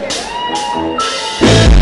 Yeah.